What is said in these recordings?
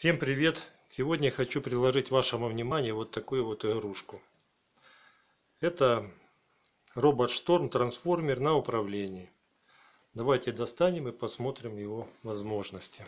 Всем привет! Сегодня я хочу предложить вашему вниманию вот такую вот игрушку. Это робот Шторм трансформер на управлении. Давайте достанем и посмотрим его возможности.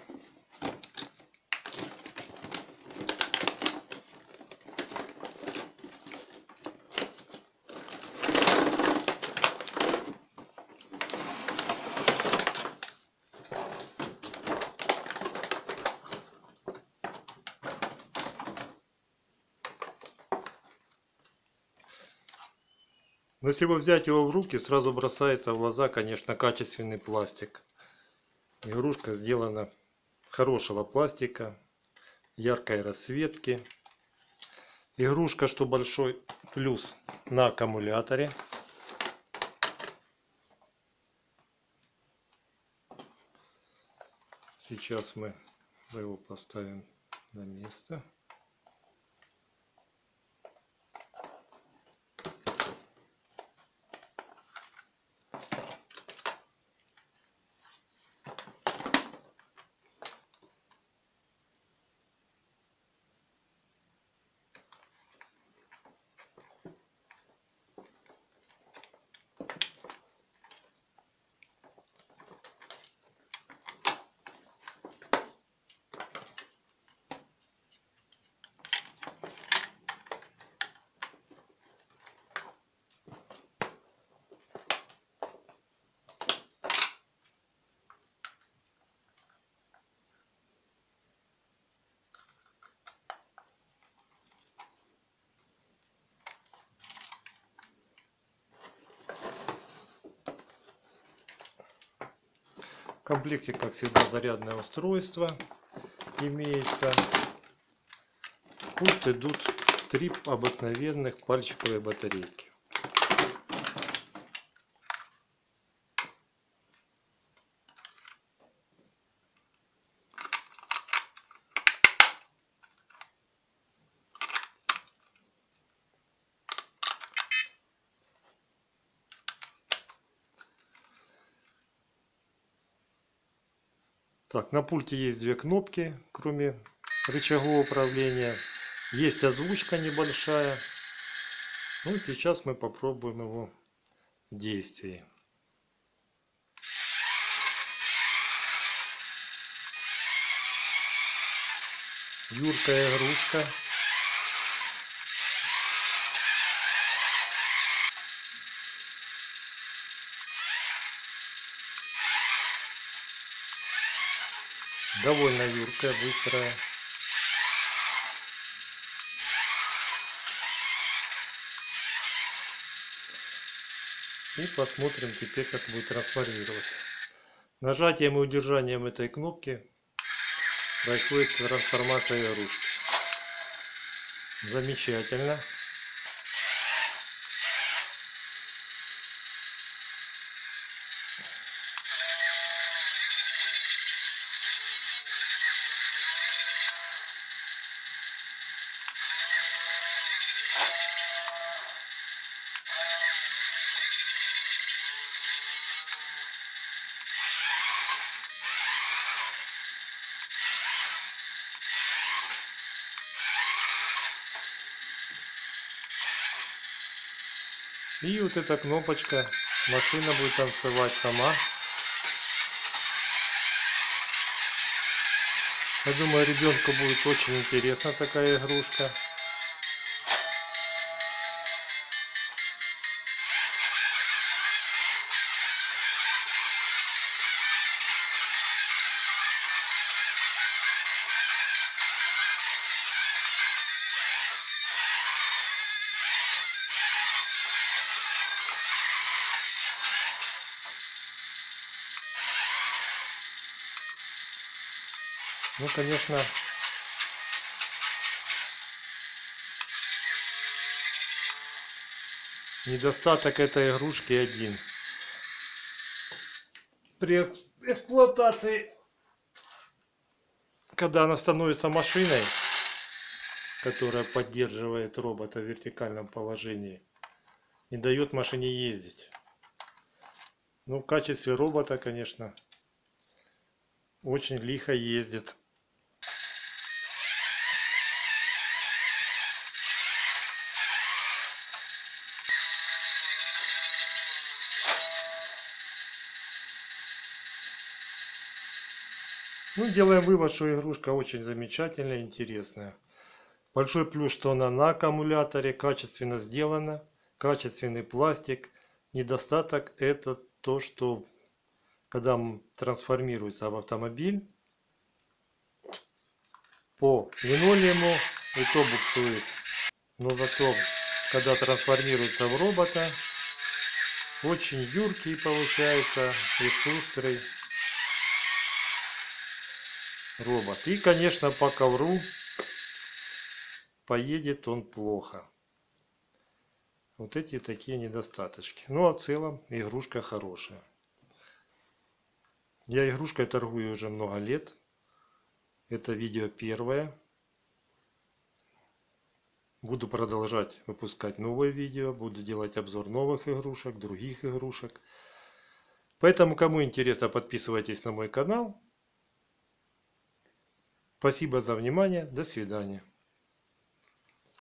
Но если вы взять его в руки, сразу бросается в глаза, конечно, качественный пластик. Игрушка сделана с хорошего пластика, яркой расцветки. Игрушка, что большой плюс на аккумуляторе. Сейчас мы его поставим на место. В комплекте, как всегда, зарядное устройство имеется. Пульт идут три обыкновенных пальчиковые батарейки. Так, на пульте есть две кнопки, кроме рычагов управления. Есть озвучка небольшая. Ну, сейчас мы попробуем его в действии. Юркая игрушка. Довольно юркая, быстрая. И посмотрим теперь, как будет трансформироваться. Нажатием и удержанием этой кнопки происходит трансформация игрушки. Замечательно. И вот эта кнопочка, машина будет танцевать сама. Я думаю, ребенку будет очень интересна такая игрушка. Ну, конечно, недостаток этой игрушки один. При эксплуатации, когда она становится машиной, которая поддерживает робота в вертикальном положении, не дает машине ездить. Ну, в качестве робота, конечно, очень лихо ездит. Ну, делаем вывод, что игрушка очень замечательная, интересная. Большой плюс, что она на аккумуляторе, качественно сделана, качественный пластик. Недостаток это то, что когда трансформируется в автомобиль, по линолеуму и то буксует. Но зато, когда трансформируется в робота, очень юркий получается и шустрый робот. И, конечно, по ковру поедет он плохо. Вот эти такие недостаточки. Ну, а в целом игрушка хорошая. Я игрушкой торгую уже много лет. Это видео первое. Буду продолжать выпускать новые видео. Буду делать обзор новых игрушек, других игрушек. Поэтому, кому интересно, подписывайтесь на мой канал. Спасибо за внимание. До свидания.